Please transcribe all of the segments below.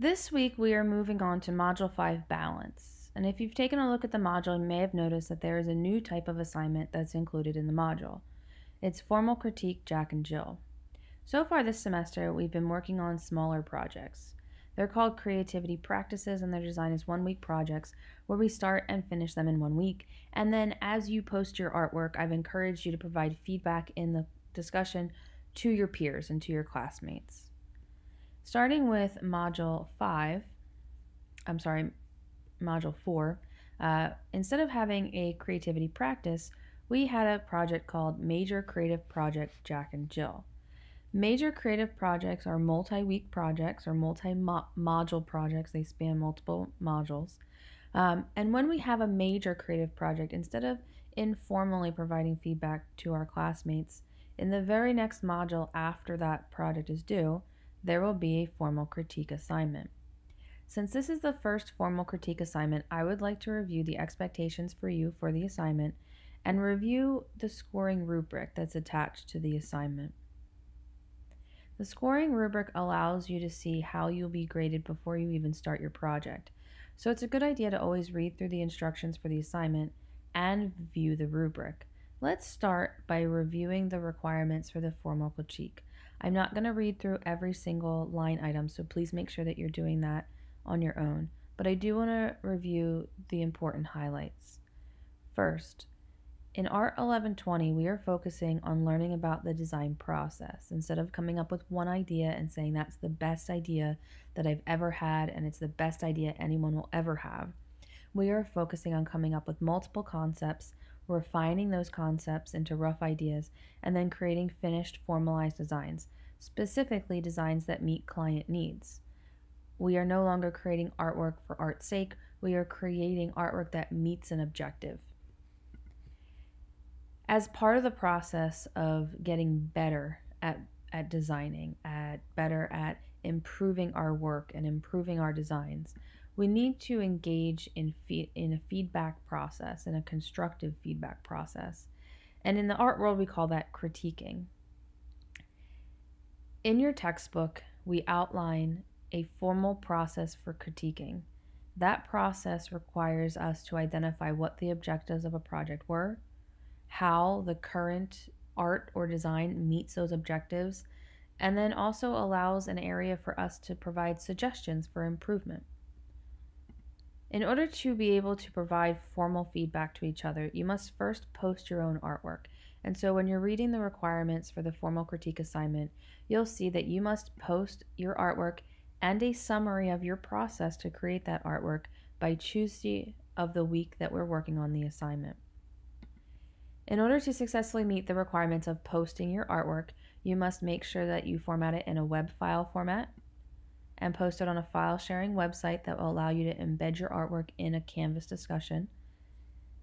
This week we are moving on to Module 5 Balance. And if you've taken a look at the module, you may have noticed that there is a new type of assignment that's included in the module. It's Formal Critique Jack and Jill. So far this semester, we've been working on smaller projects. They're called creativity practices and they're designed as one week projects where we start and finish them in one week. And then as you post your artwork, I've encouraged you to provide feedback in the discussion to your peers and to your classmates. Starting with Module 5, I'm sorry, Module 4, uh, instead of having a creativity practice, we had a project called Major Creative Project Jack and Jill. Major creative projects are multi week projects or multi module projects, they span multiple modules. Um, and when we have a major creative project, instead of informally providing feedback to our classmates, in the very next module after that project is due, there will be a formal critique assignment. Since this is the first formal critique assignment, I would like to review the expectations for you for the assignment and review the scoring rubric that's attached to the assignment. The scoring rubric allows you to see how you'll be graded before you even start your project. So it's a good idea to always read through the instructions for the assignment and view the rubric. Let's start by reviewing the requirements for the formal critique. I'm not going to read through every single line item, so please make sure that you're doing that on your own. But I do want to review the important highlights. First, in Art 1120, we are focusing on learning about the design process instead of coming up with one idea and saying that's the best idea that I've ever had and it's the best idea anyone will ever have. We are focusing on coming up with multiple concepts refining those concepts into rough ideas, and then creating finished, formalized designs, specifically designs that meet client needs. We are no longer creating artwork for art's sake, we are creating artwork that meets an objective. As part of the process of getting better at, at designing, at better at improving our work and improving our designs, we need to engage in, fe- in a feedback process, in a constructive feedback process. And in the art world, we call that critiquing. In your textbook, we outline a formal process for critiquing. That process requires us to identify what the objectives of a project were, how the current art or design meets those objectives, and then also allows an area for us to provide suggestions for improvement. In order to be able to provide formal feedback to each other, you must first post your own artwork. And so when you're reading the requirements for the formal critique assignment, you'll see that you must post your artwork and a summary of your process to create that artwork by Tuesday of the week that we're working on the assignment. In order to successfully meet the requirements of posting your artwork, you must make sure that you format it in a web file format and post it on a file sharing website that will allow you to embed your artwork in a Canvas discussion.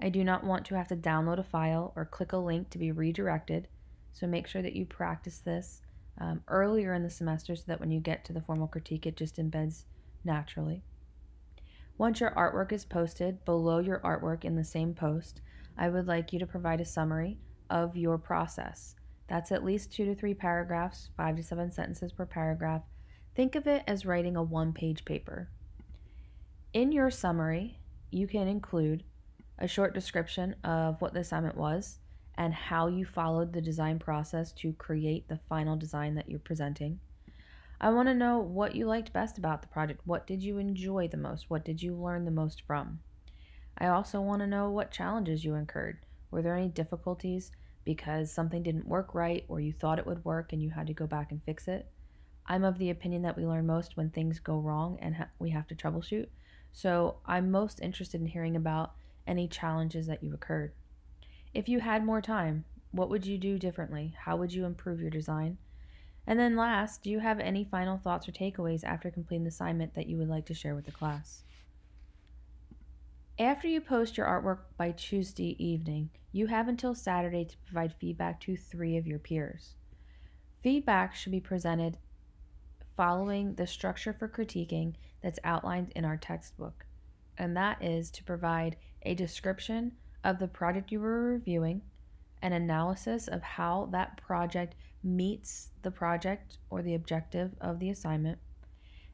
I do not want to have to download a file or click a link to be redirected, so make sure that you practice this um, earlier in the semester so that when you get to the formal critique, it just embeds naturally. Once your artwork is posted, below your artwork in the same post, I would like you to provide a summary of your process. That's at least two to three paragraphs, five to seven sentences per paragraph, Think of it as writing a one page paper. In your summary, you can include a short description of what the assignment was and how you followed the design process to create the final design that you're presenting. I want to know what you liked best about the project. What did you enjoy the most? What did you learn the most from? I also want to know what challenges you incurred. Were there any difficulties because something didn't work right or you thought it would work and you had to go back and fix it? I'm of the opinion that we learn most when things go wrong and ha- we have to troubleshoot. So I'm most interested in hearing about any challenges that you've occurred. If you had more time, what would you do differently? How would you improve your design? And then last, do you have any final thoughts or takeaways after completing the assignment that you would like to share with the class? After you post your artwork by Tuesday evening, you have until Saturday to provide feedback to three of your peers. Feedback should be presented following the structure for critiquing that's outlined in our textbook, and that is to provide a description of the project you were reviewing, an analysis of how that project meets the project or the objective of the assignment,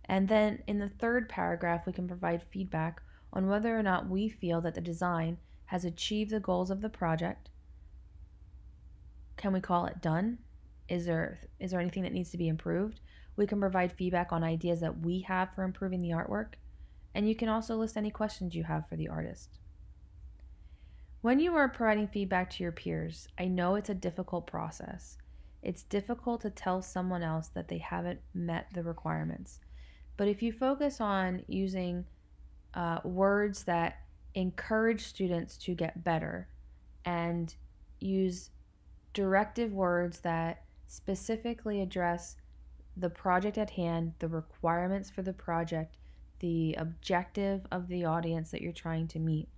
And then in the third paragraph, we can provide feedback on whether or not we feel that the design has achieved the goals of the project. Can we call it done? Is there is there anything that needs to be improved? We can provide feedback on ideas that we have for improving the artwork, and you can also list any questions you have for the artist. When you are providing feedback to your peers, I know it's a difficult process. It's difficult to tell someone else that they haven't met the requirements. But if you focus on using uh, words that encourage students to get better and use directive words that specifically address the project at hand, the requirements for the project, the objective of the audience that you're trying to meet.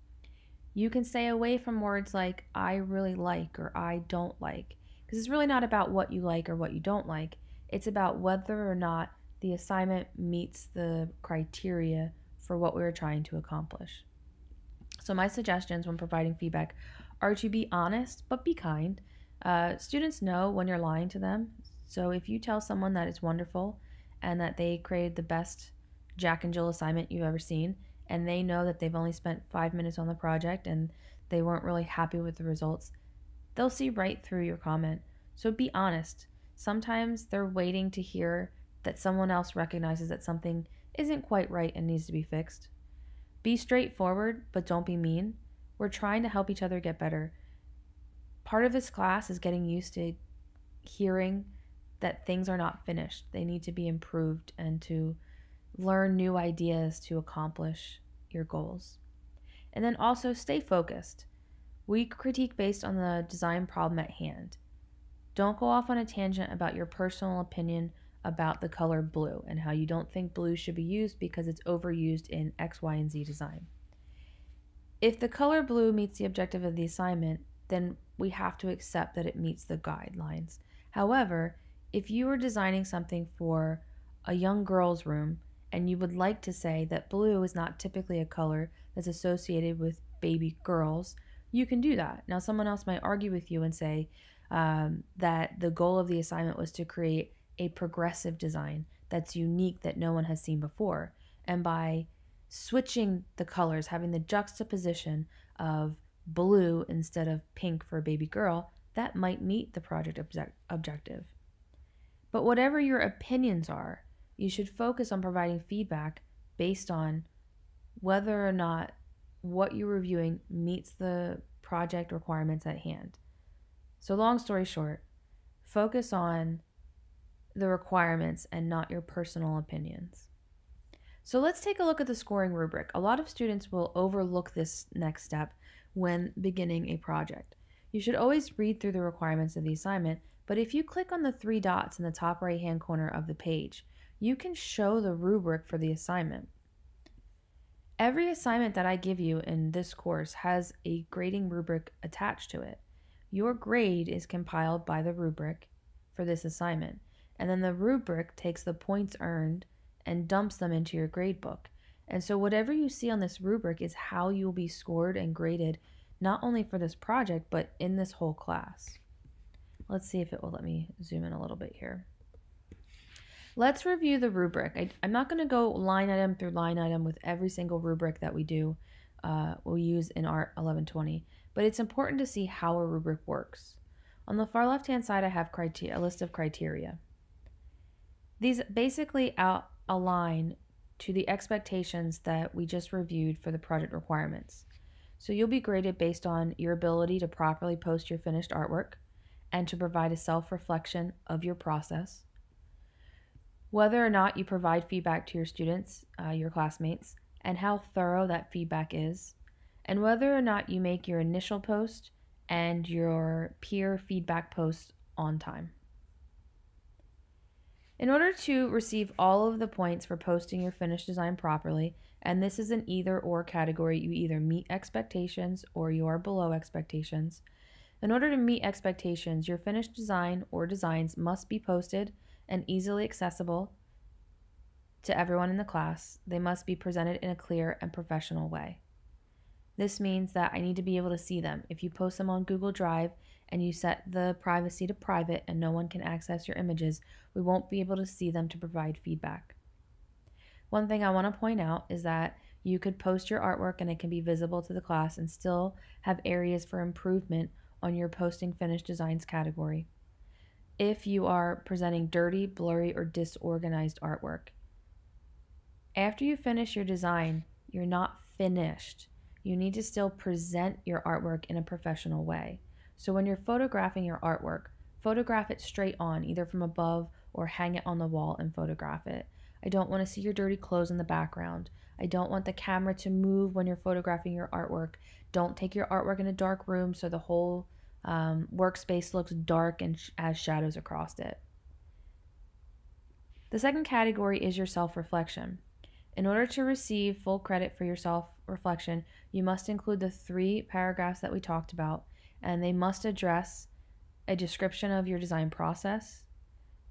You can stay away from words like I really like or I don't like, because it's really not about what you like or what you don't like. It's about whether or not the assignment meets the criteria for what we are trying to accomplish. So, my suggestions when providing feedback are to be honest but be kind. Uh, students know when you're lying to them. So, if you tell someone that it's wonderful and that they created the best Jack and Jill assignment you've ever seen, and they know that they've only spent five minutes on the project and they weren't really happy with the results, they'll see right through your comment. So, be honest. Sometimes they're waiting to hear that someone else recognizes that something isn't quite right and needs to be fixed. Be straightforward, but don't be mean. We're trying to help each other get better. Part of this class is getting used to hearing that things are not finished. They need to be improved and to learn new ideas to accomplish your goals. And then also stay focused. We critique based on the design problem at hand. Don't go off on a tangent about your personal opinion about the color blue and how you don't think blue should be used because it's overused in X, Y, and Z design. If the color blue meets the objective of the assignment, then we have to accept that it meets the guidelines. However, if you were designing something for a young girl's room and you would like to say that blue is not typically a color that's associated with baby girls, you can do that. Now, someone else might argue with you and say um, that the goal of the assignment was to create a progressive design that's unique that no one has seen before. And by switching the colors, having the juxtaposition of blue instead of pink for a baby girl, that might meet the project object- objective. But whatever your opinions are, you should focus on providing feedback based on whether or not what you're reviewing meets the project requirements at hand. So, long story short, focus on the requirements and not your personal opinions. So let's take a look at the scoring rubric. A lot of students will overlook this next step when beginning a project. You should always read through the requirements of the assignment, but if you click on the three dots in the top right hand corner of the page, you can show the rubric for the assignment. Every assignment that I give you in this course has a grading rubric attached to it. Your grade is compiled by the rubric for this assignment and then the rubric takes the points earned and dumps them into your grade book. And so, whatever you see on this rubric is how you'll be scored and graded, not only for this project, but in this whole class. Let's see if it will let me zoom in a little bit here. Let's review the rubric. I, am not going to go line item through line item with every single rubric that we do, uh, we'll use in ART 1120, but it's important to see how a rubric works. On the far left hand side, I have criteria, a list of criteria. These basically out align to the expectations that we just reviewed for the project requirements. So you'll be graded based on your ability to properly post your finished artwork and to provide a self reflection of your process. Whether or not you provide feedback to your students, uh, your classmates, and how thorough that feedback is, and whether or not you make your initial post and your peer feedback post on time. In order to receive all of the points for posting your finished design properly, and this is an either or category, you either meet expectations or you are below expectations. In order to meet expectations, your finished design or designs must be posted and easily accessible to everyone in the class. They must be presented in a clear and professional way. This means that I need to be able to see them. If you post them on Google Drive and you set the privacy to private and no one can access your images, we won't be able to see them to provide feedback. One thing I want to point out is that you could post your artwork and it can be visible to the class and still have areas for improvement on your posting finished designs category. If you are presenting dirty, blurry, or disorganized artwork, after you finish your design, you're not finished. You need to still present your artwork in a professional way. So when you're photographing your artwork, photograph it straight on, either from above or hang it on the wall and photograph it. I don't want to see your dirty clothes in the background. I don't want the camera to move when you're photographing your artwork. Don't take your artwork in a dark room so the whole um, workspace looks dark and sh- has shadows across it. The second category is your self reflection. In order to receive full credit for your self reflection, you must include the three paragraphs that we talked about, and they must address a description of your design process,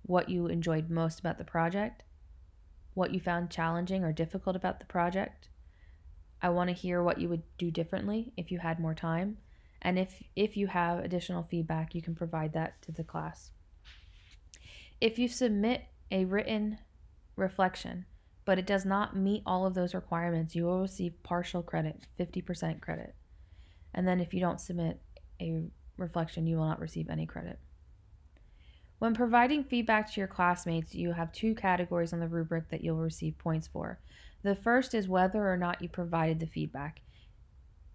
what you enjoyed most about the project, what you found challenging or difficult about the project. I want to hear what you would do differently if you had more time, and if if you have additional feedback, you can provide that to the class. If you submit a written reflection, but it does not meet all of those requirements, you will receive partial credit, 50% credit. And then if you don't submit a reflection, you will not receive any credit. When providing feedback to your classmates, you have two categories on the rubric that you'll receive points for. The first is whether or not you provided the feedback.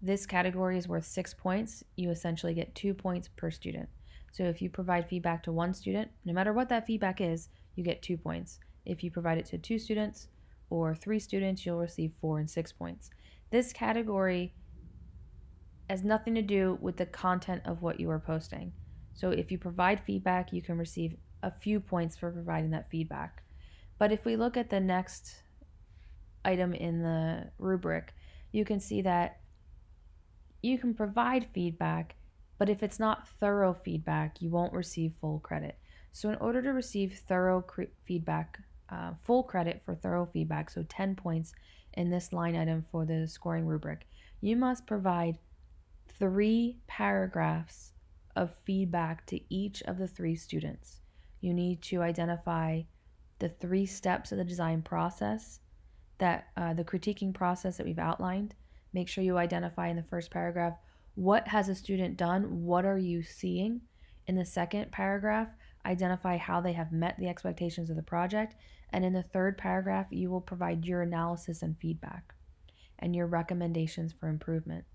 This category is worth six points. You essentially get two points per student. So if you provide feedback to one student, no matter what that feedback is, you get two points. If you provide it to two students, or three students, you'll receive four and six points. This category has nothing to do with the content of what you are posting. So if you provide feedback, you can receive a few points for providing that feedback. But if we look at the next item in the rubric, you can see that you can provide feedback, but if it's not thorough feedback, you won't receive full credit. So, in order to receive thorough feedback uh, full credit for thorough feedback, so 10 points in this line item for the scoring rubric, you must provide three paragraphs of feedback to each of the three students. You need to identify the three steps of the design process that uh, the critiquing process that we've outlined. Make sure you identify in the first paragraph what has a student done, what are you seeing. In the second paragraph, identify how they have met the expectations of the project. And in the third paragraph, you will provide your analysis and feedback and your recommendations for improvement.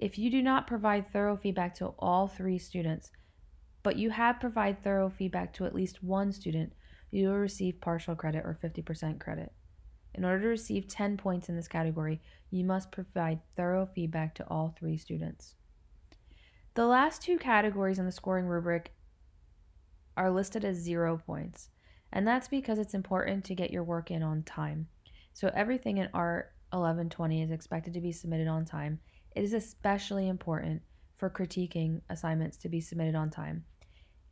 If you do not provide thorough feedback to all three students, but you have provided thorough feedback to at least one student, you will receive partial credit or 50% credit. In order to receive 10 points in this category, you must provide thorough feedback to all three students. The last two categories in the scoring rubric are listed as zero points. And that's because it's important to get your work in on time. So everything in Art 1120 is expected to be submitted on time. It is especially important for critiquing assignments to be submitted on time.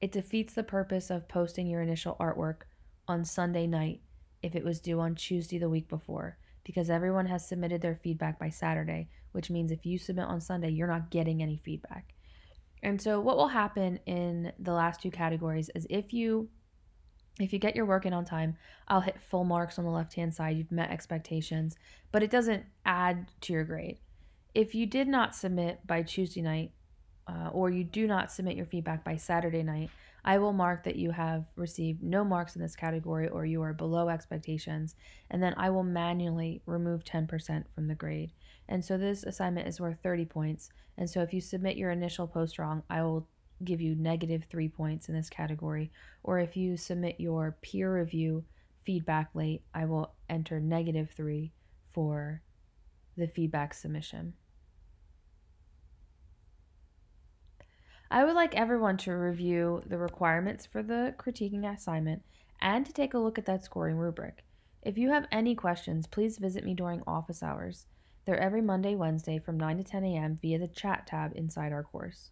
It defeats the purpose of posting your initial artwork on Sunday night if it was due on Tuesday the week before, because everyone has submitted their feedback by Saturday, which means if you submit on Sunday, you're not getting any feedback. And so what will happen in the last two categories is if you if you get your work in on time, I'll hit full marks on the left hand side. You've met expectations, but it doesn't add to your grade. If you did not submit by Tuesday night, uh, or you do not submit your feedback by Saturday night, I will mark that you have received no marks in this category or you are below expectations, and then I will manually remove 10% from the grade. And so this assignment is worth 30 points. And so if you submit your initial post wrong, I will give you negative three points in this category. Or if you submit your peer review feedback late, I will enter negative three for the feedback submission. I would like everyone to review the requirements for the critiquing assignment and to take a look at that scoring rubric. If you have any questions, please visit me during office hours. They're every Monday, Wednesday from 9 to 10 a.m. via the chat tab inside our course.